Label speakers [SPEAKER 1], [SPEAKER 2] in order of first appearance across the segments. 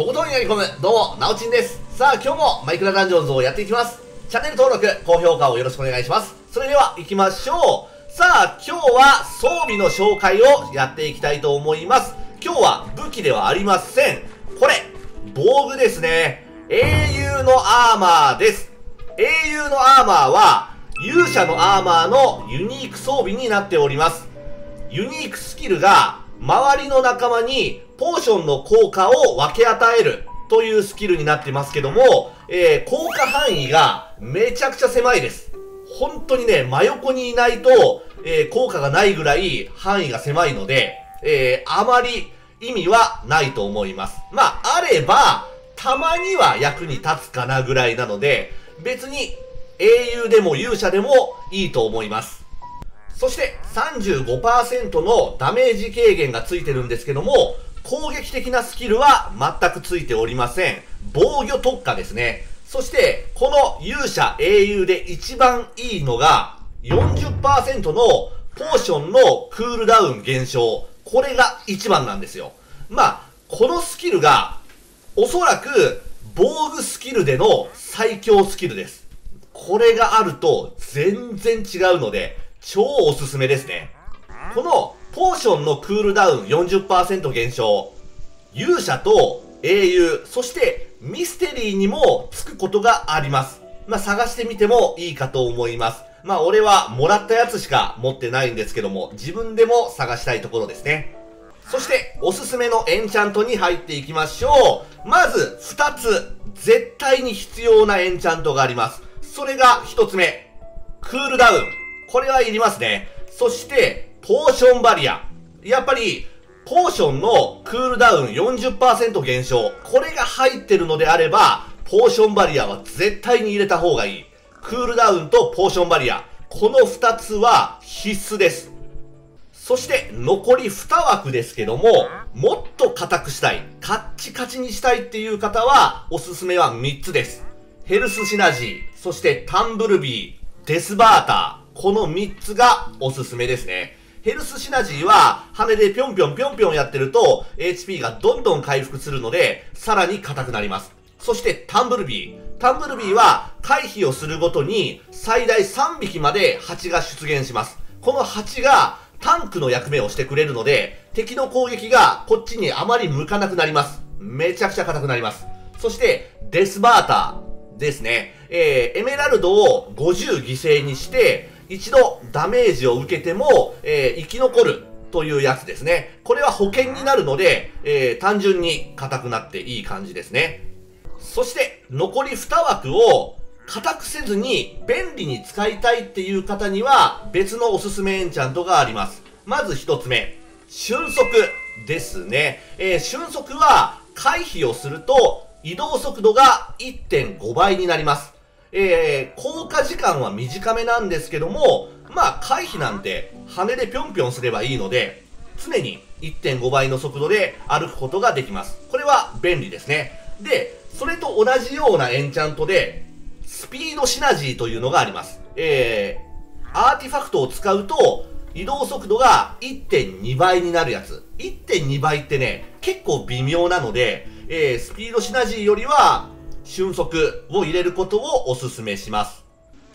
[SPEAKER 1] とことんやり込む、どうも、なおちんです。さあ、今日もマイクラダンジョンズをやっていきます。チャンネル登録、高評価をよろしくお願いします。それでは、行きましょう。さあ、今日は装備の紹介をやっていきたいと思います。今日は武器ではありません。これ、防具ですね。英雄のアーマーです。英雄のアーマーは、勇者のアーマーのユニーク装備になっております。ユニークスキルが、周りの仲間にポーションの効果を分け与えるというスキルになってますけども、えー、効果範囲がめちゃくちゃ狭いです。本当にね、真横にいないと、えー、効果がないぐらい範囲が狭いので、えー、あまり意味はないと思います。まあ、あれば、たまには役に立つかなぐらいなので、別に英雄でも勇者でもいいと思います。そして35%のダメージ軽減がついてるんですけども、攻撃的なスキルは全くついておりません。防御特化ですね。そして、この勇者英雄で一番いいのが、40%のポーションのクールダウン減少。これが一番なんですよ。まあ、このスキルが、おそらく、防具スキルでの最強スキルです。これがあると全然違うので、超おすすめですね。このポーションのクールダウン40%減少、勇者と英雄、そしてミステリーにもつくことがあります。まあ、探してみてもいいかと思います。まあ、俺はもらったやつしか持ってないんですけども、自分でも探したいところですね。そして、おすすめのエンチャントに入っていきましょう。まず、二つ、絶対に必要なエンチャントがあります。それが一つ目、クールダウン。これはいりますね。そして、ポーションバリア。やっぱり、ポーションのクールダウン40%減少。これが入ってるのであれば、ポーションバリアは絶対に入れた方がいい。クールダウンとポーションバリア。この二つは必須です。そして、残り2枠ですけども、もっと硬くしたい、カッチカチにしたいっていう方は、おすすめは3つです。ヘルスシナジー、そしてタンブルビー、デスバーター、この3つがおすすめですね。ヘルスシナジーは、羽でぴょんぴょんぴょんぴょんやってると、HP がどんどん回復するので、さらに硬くなります。そして、タンブルビー。タンブルビーは、回避をするごとに、最大3匹まで蜂が出現します。この蜂が、タンクの役目をしてくれるので、敵の攻撃がこっちにあまり向かなくなります。めちゃくちゃ硬くなります。そして、デスバーターですね。えー、エメラルドを50犠牲にして、一度ダメージを受けても、えー、生き残るというやつですね。これは保険になるので、えー、単純に硬くなっていい感じですね。そして、残り2枠を硬くせずに便利に使いたいっていう方には別のおすすめエンチャントがあります。まず一つ目、瞬速ですね。えー、瞬速は回避をすると移動速度が1.5倍になります。えー、効果時間は短めなんですけども、まあ回避なんて羽でぴょんぴょんすればいいので、常に1.5倍の速度で歩くことができます。これは便利ですね。で、それと同じようなエンチャントで、スピードシナジーというのがあります。えー、アーティファクトを使うと、移動速度が1.2倍になるやつ。1.2倍ってね、結構微妙なので、えー、スピードシナジーよりは、瞬速を入れることをお勧めします。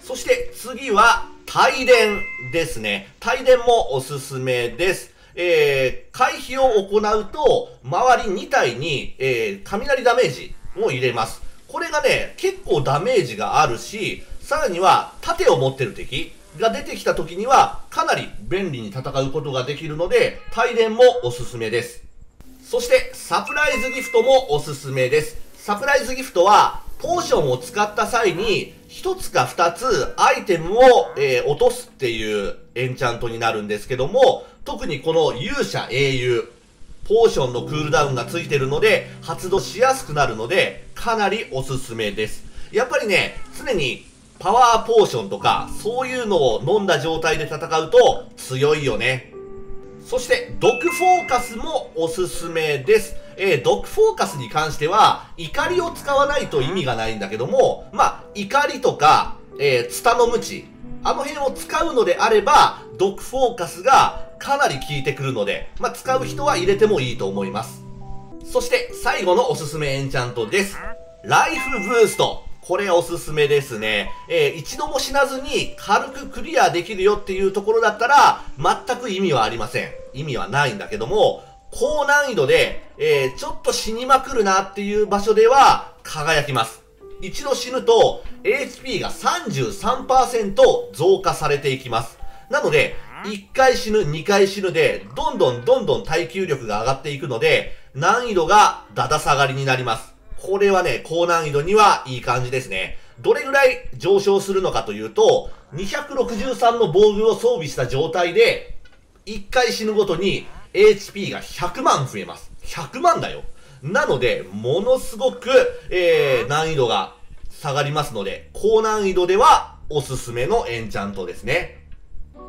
[SPEAKER 1] そして次は、帯電ですね。帯電もおすすめです。えー、回避を行うと、周り2体に、えー、雷ダメージを入れます。これがね、結構ダメージがあるし、さらには盾を持ってる敵が出てきた時にはかなり便利に戦うことができるので、帯電もおすすめです。そして、サプライズギフトもおすすめです。サプライズギフトは、ポーションを使った際に、1つか2つアイテムを、えー、落とすっていうエンチャントになるんですけども、特にこの勇者英雄、ポーションのクールダウンがついてるので、発動しやすくなるので、かなりおすすめです。やっぱりね、常にパワーポーションとか、そういうのを飲んだ状態で戦うと強いよね。そして、毒フォーカスもおすすめです。えー、毒フォーカスに関しては、怒りを使わないと意味がないんだけども、まあ、怒りとか、えー、ツタのムチ、あの辺を使うのであれば、毒フォーカスがかなり効いてくるので、まあ、使う人は入れてもいいと思います。そして最後のおすすめエンチャントです。ライフブースト。これおすすめですね。えー、一度も死なずに軽くクリアできるよっていうところだったら、全く意味はありません。意味はないんだけども、高難易度で、えー、ちょっと死にまくるなっていう場所では輝きます。一度死ぬと HP が33%増加されていきます。なので、1回死ぬ、2回死ぬで、どんどんどんどん耐久力が上がっていくので、難易度がだだ下がりになります。これはね、高難易度にはいい感じですね。どれぐらい上昇するのかというと、263の防具を装備した状態で、1回死ぬごとに HP が100万増えます。100万だよ。なので、ものすごく、えー、難易度が下がりますので、高難易度ではおすすめのエンチャントですね。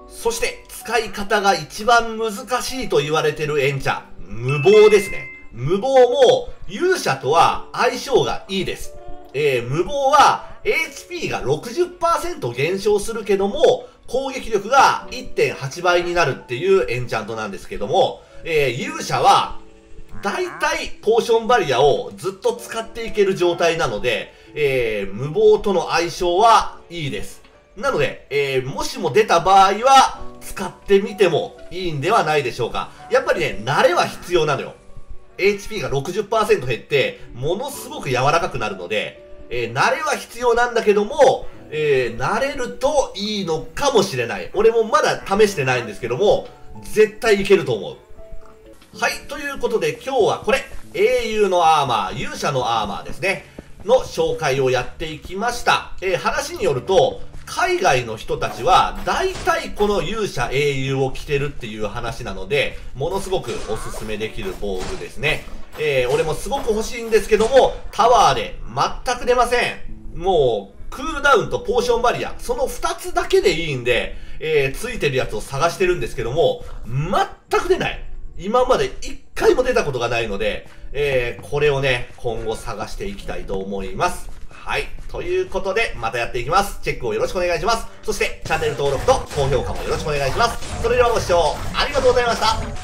[SPEAKER 1] そして、使い方が一番難しいと言われてるエンチャ、無謀ですね。無謀も勇者とは相性がいいです。えー、無謀は HP が60%減少するけども、攻撃力が1.8倍になるっていうエンチャントなんですけども、えー、勇者は、大体ポーションバリアをずっと使っていける状態なので、えー、無謀との相性はいいです。なので、えー、もしも出た場合は、使ってみてもいいんではないでしょうか。やっぱりね、慣れは必要なのよ。HP が60%減って、ものすごく柔らかくなるので、えー、慣れは必要なんだけども、えー、慣れるといいのかもしれない。俺もまだ試してないんですけども、絶対いけると思う。はい、ということで今日はこれ、英雄のアーマー、勇者のアーマーですね、の紹介をやっていきました。えー、話によると、海外の人たちは大体この勇者英雄を着てるっていう話なので、ものすごくおすすめできる防具ですね。えー、俺もすごく欲しいんですけども、タワーで全く出ません。もう、クールダウンとポーションバリア、その2つだけでいいんで、えー、ついてるやつを探してるんですけども、全く出ない。今まで1回も出たことがないので、えー、これをね、今後探していきたいと思います。はい。ということで、またやっていきます。チェックをよろしくお願いします。そして、チャンネル登録と高評価もよろしくお願いします。それではご視聴ありがとうございました。